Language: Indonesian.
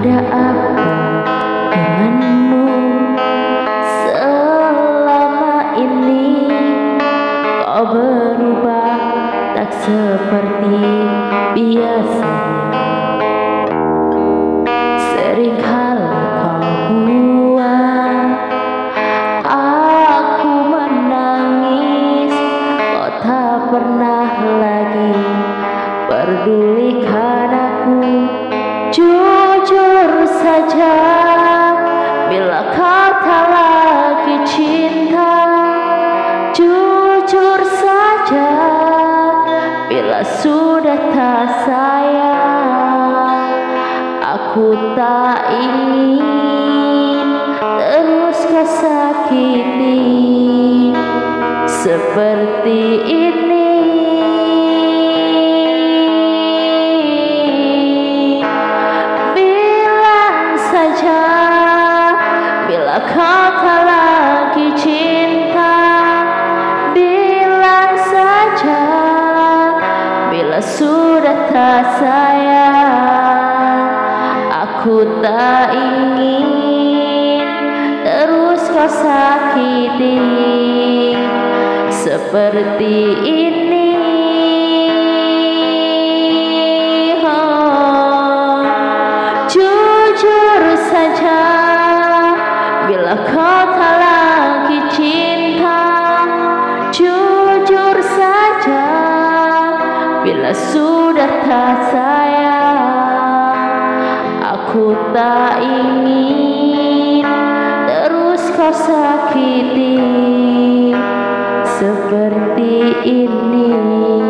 Ada apa denganmu selama ini. Kau berubah tak seperti aku menangis. Kau pernah lagi pedulikan aku Jujur saja. Bila kau tak lagi cinta Jujur saja. Bila sudah tak sayang Aku tak ingin Terus kau sakiti. Seperti ini kau tak lagi cinta Bilang saja Bila sudah tak sayang Aku tak ingin Terus kau sakiti Seperti ini Bila kau tak lagi cinta Jujur saja Bila sudah tak sayang Aku tak ingin Terus kau sakiti Seperti ini